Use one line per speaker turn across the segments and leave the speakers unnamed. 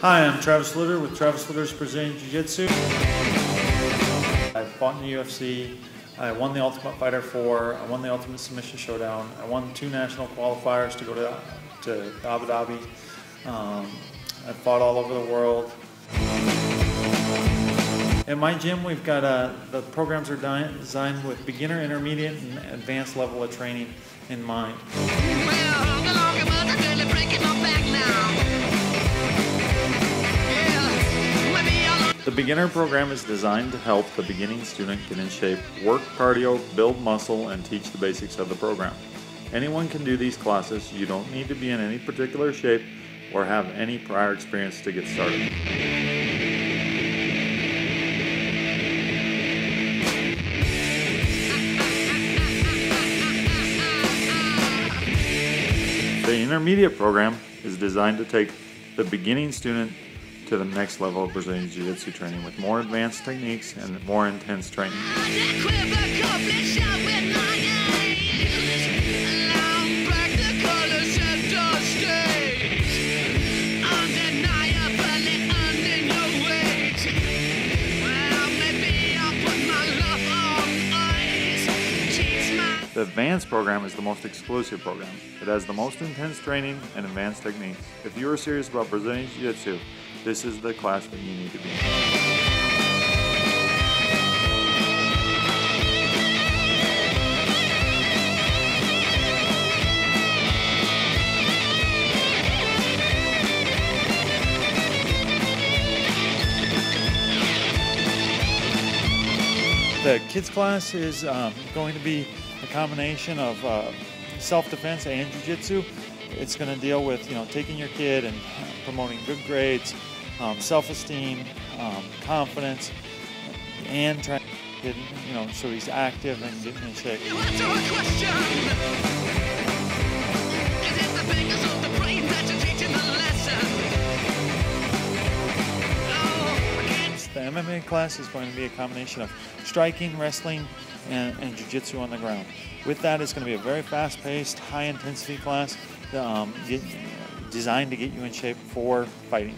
Hi, I'm Travis Lutter with Travis Lutter's Brazilian Jiu Jitsu. I fought in the UFC. I won the Ultimate Fighter 4. I won the Ultimate Submission Showdown. I won two national qualifiers to go to, to Abu Dhabi. Um, I fought all over the world. At my gym, we've got uh, the programs are designed with beginner, intermediate, and advanced level of training in mind. The beginner program is designed to help the beginning student get in shape, work cardio, build muscle, and teach the basics of the program. Anyone can do these classes. You don't need to be in any particular shape or have any prior experience to get started. The intermediate program is designed to take the beginning student to the next level of Brazilian Jiu Jitsu training with more advanced techniques and more intense training. The advanced program is the most exclusive program. It has the most intense training and advanced techniques. If you are serious about Brazilian Jiu Jitsu, this is the class that you need to be in. The kids class is um, going to be a combination of uh, self-defense and jiu-jitsu. It's going to deal with you know taking your kid and promoting good grades, um, self-esteem, um, confidence, and trying to get you know so he's active and getting in shape. The MMA class is going to be a combination of striking, wrestling, and, and jiu-jitsu on the ground. With that, it's going to be a very fast-paced, high-intensity class um, designed to get you in shape for fighting.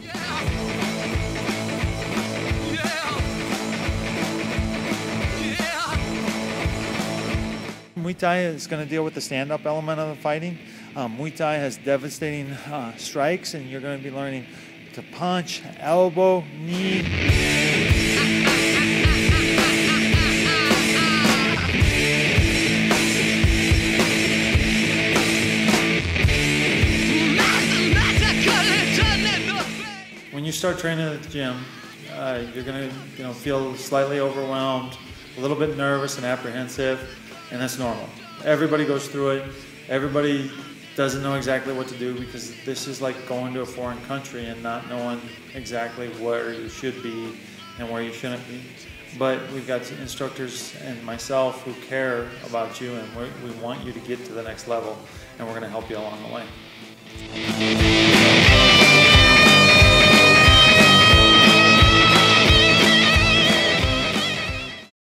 Muay Thai is going to deal with the stand-up element of the fighting. Um, Muay Thai has devastating uh, strikes, and you're going to be learning to punch, elbow, knee. You start training at the gym, uh, you're gonna you know feel slightly overwhelmed, a little bit nervous and apprehensive, and that's normal. Everybody goes through it. Everybody doesn't know exactly what to do because this is like going to a foreign country and not knowing exactly where you should be and where you shouldn't be. But we've got instructors and myself who care about you and we want you to get to the next level, and we're going to help you along the way.